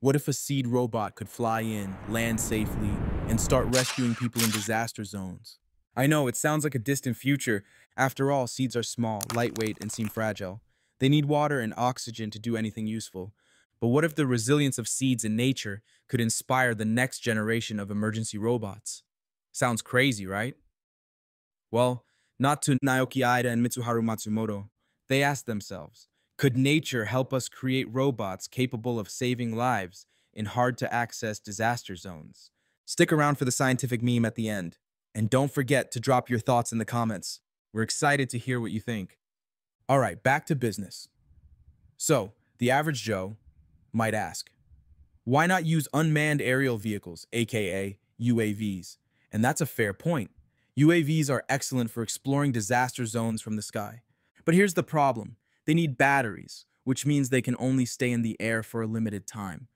What if a seed robot could fly in, land safely, and start rescuing people in disaster zones? I know, it sounds like a distant future. After all, seeds are small, lightweight, and seem fragile. They need water and oxygen to do anything useful. But what if the resilience of seeds in nature could inspire the next generation of emergency robots? Sounds crazy, right? Well, not to Naoki Iida and Mitsuharu Matsumoto. They asked themselves, could nature help us create robots capable of saving lives in hard-to-access disaster zones? Stick around for the scientific meme at the end. And don't forget to drop your thoughts in the comments. We're excited to hear what you think. All right, back to business. So, the average Joe might ask, why not use unmanned aerial vehicles, aka UAVs? And that's a fair point. UAVs are excellent for exploring disaster zones from the sky. But here's the problem. They need batteries, which means they can only stay in the air for a limited time.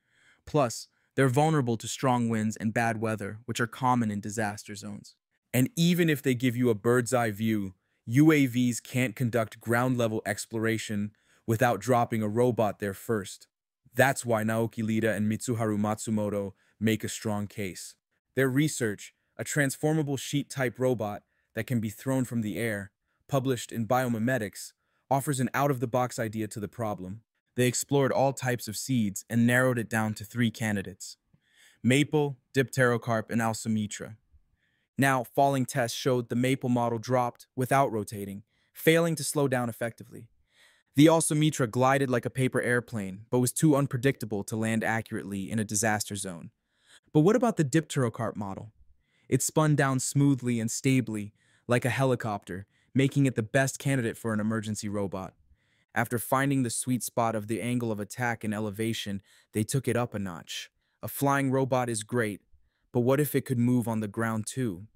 Plus, they're vulnerable to strong winds and bad weather, which are common in disaster zones. And even if they give you a bird's eye view, UAVs can't conduct ground level exploration without dropping a robot there first. That's why Naoki Iida and Mitsuharu Matsumoto make a strong case. Their research, a transformable sheet type robot that can be thrown from the air, published in Biomimetics, offers an out of the box idea to the problem. They explored all types of seeds and narrowed it down to three candidates maple, dipterocarp, and alsomitra. Now, falling tests showed the maple model dropped without rotating, failing to slow down effectively. The Alsomitra glided like a paper airplane, but was too unpredictable to land accurately in a disaster zone. But what about the Dipterocarp model? It spun down smoothly and stably, like a helicopter, making it the best candidate for an emergency robot. After finding the sweet spot of the angle of attack and elevation, they took it up a notch. A flying robot is great, but what if it could move on the ground too?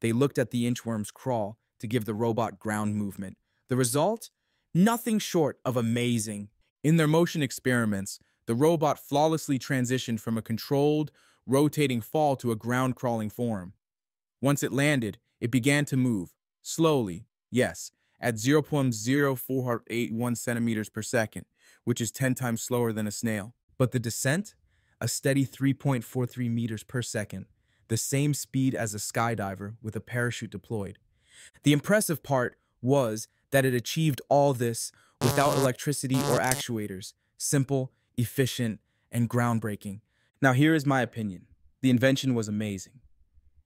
They looked at the inchworm's crawl to give the robot ground movement. The result? Nothing short of amazing. In their motion experiments, the robot flawlessly transitioned from a controlled, rotating fall to a ground-crawling form. Once it landed, it began to move, slowly, yes, at 0.0481 centimeters per second, which is 10 times slower than a snail. But the descent? A steady 3.43 meters per second, the same speed as a skydiver with a parachute deployed. The impressive part was that it achieved all this without electricity or actuators, simple, efficient, and groundbreaking. Now, here is my opinion. The invention was amazing.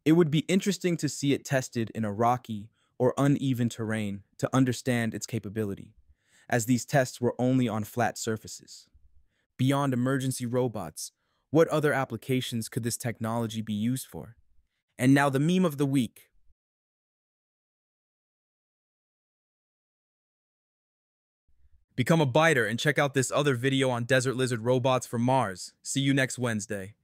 It would be interesting to see it tested in a rocky or uneven terrain to understand its capability, as these tests were only on flat surfaces. Beyond emergency robots, what other applications could this technology be used for? And now the meme of the week. Become a biter and check out this other video on desert lizard robots from Mars. See you next Wednesday.